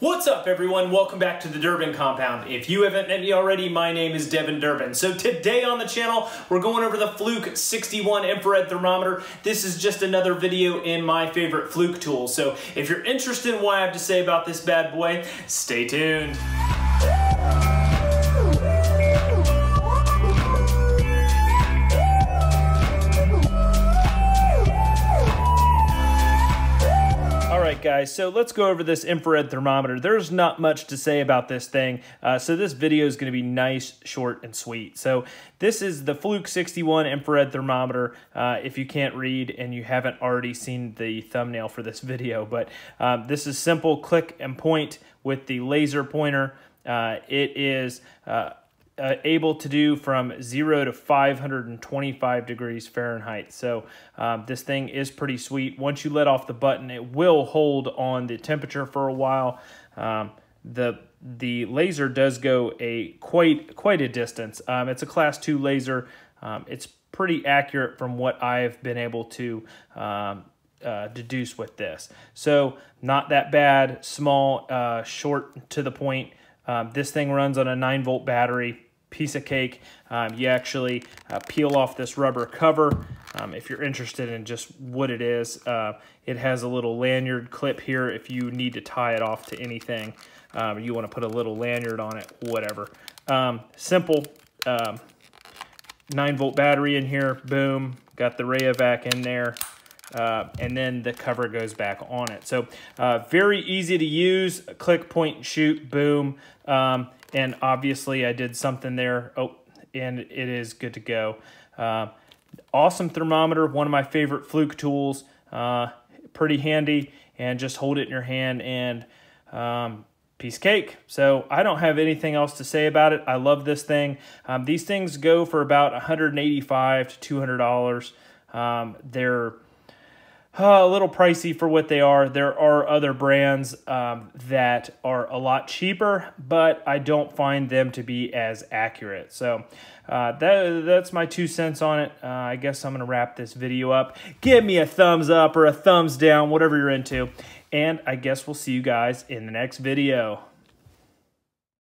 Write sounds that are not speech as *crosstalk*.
What's up everyone? Welcome back to the Durbin Compound. If you haven't met me already, my name is Devin Durbin. So today on the channel, we're going over the Fluke 61 infrared thermometer. This is just another video in my favorite Fluke tool. So if you're interested in what I have to say about this bad boy, stay tuned. Guys, so let's go over this infrared thermometer. There's not much to say about this thing, uh, so this video is going to be nice, short, and sweet. So this is the Fluke 61 infrared thermometer, uh, if you can't read and you haven't already seen the thumbnail for this *laughs* video. But um, this is simple click and point with the laser pointer. Uh, it is uh, uh, able to do from 0 to 525 degrees Fahrenheit. So um, this thing is pretty sweet. Once you let off the button, it will hold on the temperature for a while. Um, the the laser does go a quite quite a distance. Um, it's a class 2 laser. Um, it's pretty accurate from what I've been able to um, uh, deduce with this. So not that bad, small, uh, short to the point. Um, this thing runs on a 9 volt battery piece of cake. Um, you actually uh, peel off this rubber cover. Um, if you're interested in just what it is, uh, it has a little lanyard clip here if you need to tie it off to anything. Um, you want to put a little lanyard on it, whatever. Um, simple um, 9 volt battery in here, boom, got the Rayovac in there. Uh, and then the cover goes back on it. So uh, very easy to use, click, point, shoot, boom. Um, and obviously I did something there. Oh, and it is good to go. Uh, awesome thermometer, one of my favorite Fluke tools. Uh, pretty handy, and just hold it in your hand and um, piece cake. So I don't have anything else to say about it. I love this thing. Um, these things go for about 185 to $200. Um, they're uh, a little pricey for what they are. There are other brands um, that are a lot cheaper, but I don't find them to be as accurate. So uh, that, that's my two cents on it. Uh, I guess I'm going to wrap this video up. Give me a thumbs up or a thumbs down, whatever you're into. And I guess we'll see you guys in the next video.